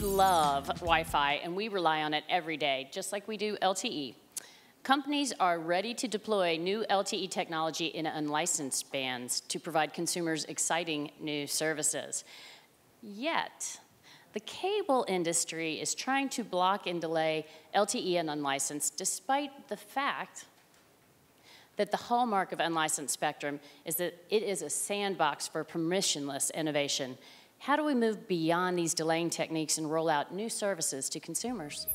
love Wi-Fi and we rely on it every day, just like we do LTE. Companies are ready to deploy new LTE technology in unlicensed bands to provide consumers exciting new services. Yet, the cable industry is trying to block and delay LTE and unlicensed despite the fact that the hallmark of unlicensed spectrum is that it is a sandbox for permissionless innovation. How do we move beyond these delaying techniques and roll out new services to consumers?